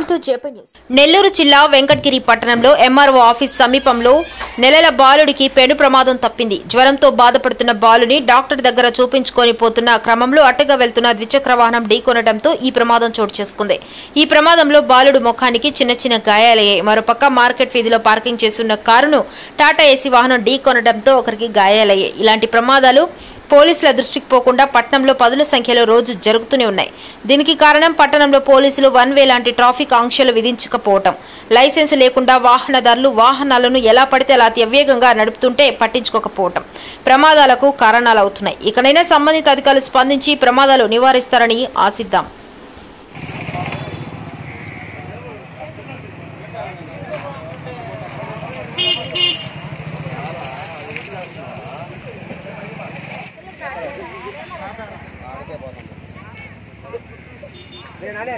Welcome to JP news. Nellore జిల్లా వెంకటగిరి పట్టణంలో MRO office సమీపంలో నెలల బాలుడికి పెను ప్రమాదం తప్పింది. జ్వరంతో బాధపడుతున్న బాలుని డాక్టర్ దగ్గర చూపించుకొని పోతున్న క్రమంలో అట్టగా వెళ్తున్న ద్విచక్ర వాహనం ఢీకొనడంతో ఈ ప్రమాదం చోటు చేసుకుంది. ఈ ప్రమాదంలో బాలుడు ముఖానికి చిన్న చిన్న గాయాలయ్యాయి. మరోపక్క మార్కెట్ వీధిలో పార్కింగ్ చేస్తున్న కారును టాటా ఏసీ వాహనం ఢీకొనడంతో ఒకరికి గాయాలయ్యాయి. ఇలాంటి ప్రమాదాలు పోలీసుల దృష్టికి పోకుండా పట్టణంలో పదుల సంఖ్యలో రోజు జరుగుతూనే ఉన్నాయి. దీనికి కారణం పట్టణంలో పోలీసులు వన్ వే లాంటి ట్రాఫిక్ ఆంక్షలు విధించకపోవటం. లైసెన్స్ లేకుండా వాహనదారులు వాహనాలను ఎలా పడితే అలా అతివేగంగా నడుపుతుంటే పట్టించుకోకపోవటం. ప్రమాదాలకు కారణాలవుతున్నాయి. ఇకనైనా సంబంధిత అధికారులు స్పందించి ప్రమాదాలు నివారిస్తారని ఆశిద్దాం. ஓகே போதும். நானே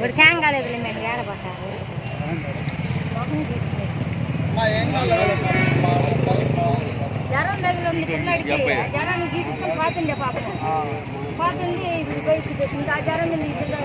ஒரு தேங்காய் இதில் மேடம் யாரை பார்த்தாரு. ஜரம் வந்து ஜரம் பார்த்துட்டேன் பார்ப்போம் பார்த்துட்டு இந்த ஜரம் இந்த இதெல்லாம்